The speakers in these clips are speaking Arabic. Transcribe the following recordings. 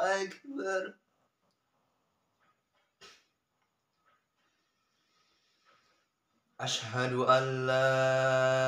أكبر. أشهد أن لا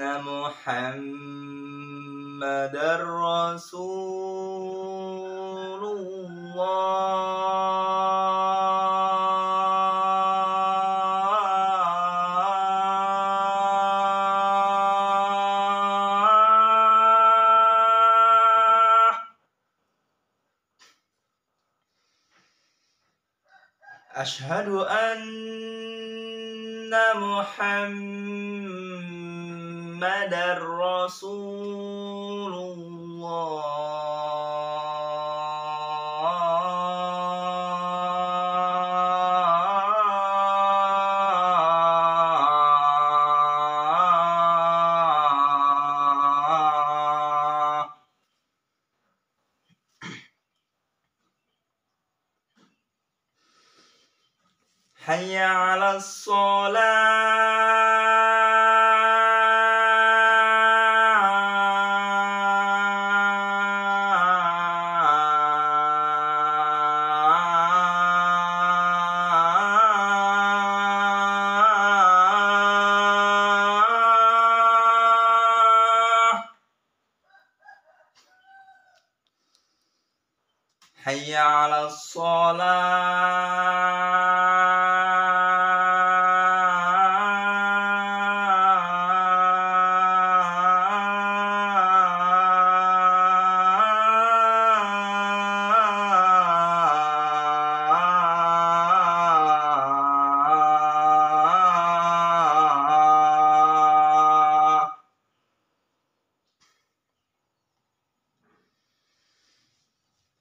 محمدا رسول الله. أشهد أن محمدا رسول الله. حي على الصلاة. حي على الصلاة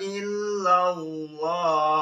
إلا الله.